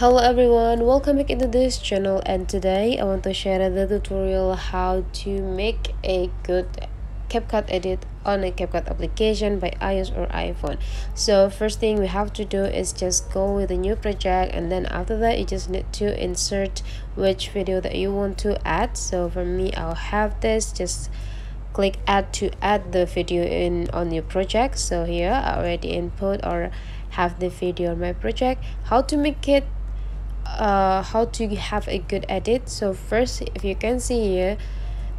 hello everyone welcome back into this channel and today i want to share the tutorial how to make a good CapCut edit on a CapCut application by iOS or iPhone. So first thing we have to do is just go with a new project and then after that you just need to insert which video that you want to add. So for me I'll have this just click add to add the video in on your project. So here I already input or have the video on my project. How to make it uh, how to have a good edit. So first if you can see here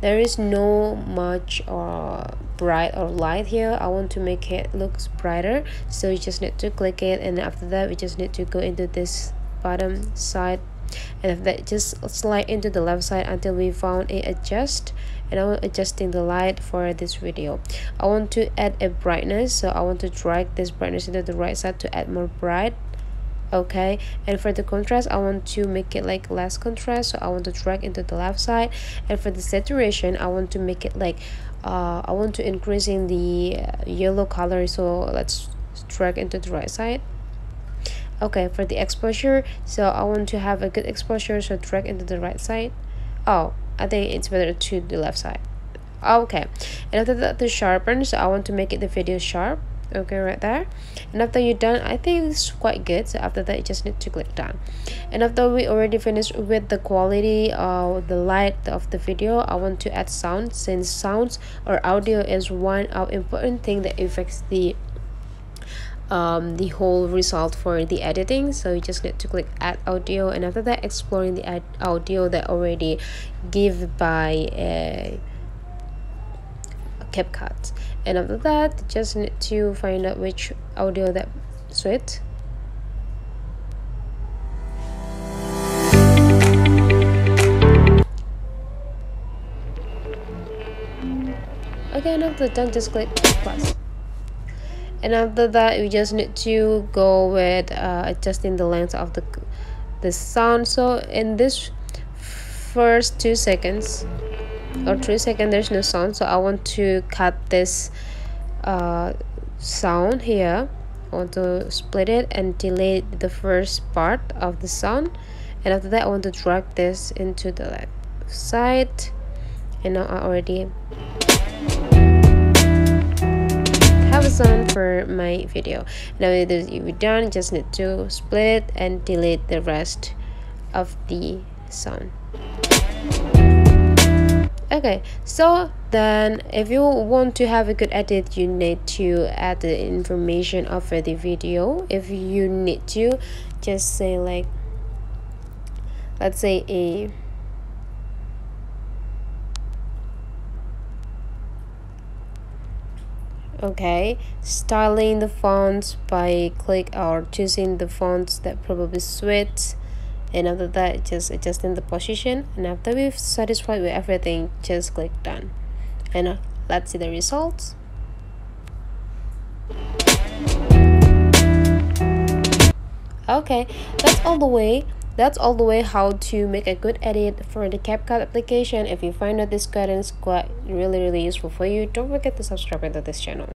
there is no much or uh, bright or light here. I want to make it looks brighter. So you just need to click it and after that we just need to go into this bottom side. And after that just slide into the left side until we found a adjust. And I'm adjusting the light for this video. I want to add a brightness. So I want to drag this brightness into the right side to add more bright okay? And for the contrast i want to make it like less contrast so i want to drag into the left side. And for the saturation i want to make it like uh i want to increase in the uh, yellow color so let's drag into the right side. Okay for the exposure so i want to have a good exposure so drag into the right side. Oh i think it's better to the left side. Okay and after that the sharpen so i want to make it the video sharp okay right there. And after you're done i think it's quite good. So after that you just need to click done. And after we already finished with the quality of the light of the video i want to add sound. Since sounds or audio is one of important thing that affects the um, the whole result for the editing. So you just need to click add audio. And after that exploring the add audio that already give by a uh, CapCut and after that just need to find out which audio that suit. Again after done just click plus. And after that we just need to go with uh, adjusting the length of the the sound. So in this first two seconds or three seconds there's no sound so i want to cut this uh, sound here. I want to split it and delete the first part of the sound. And after that I want to drag this into the left side. And now I already have a sound for my video. Now you're done just need to split and delete the rest of the sound okay so then if you want to have a good edit you need to add the information of the video. If you need to just say like let's say a okay styling the fonts by click or choosing the fonts that probably suits and after that just adjusting the position. And after we've satisfied with everything just click done. And uh, let's see the results. Okay that's all the way. That's all the way how to make a good edit for the CapCut application. If you find that this guidance quite really really useful for you don't forget to subscribe to this channel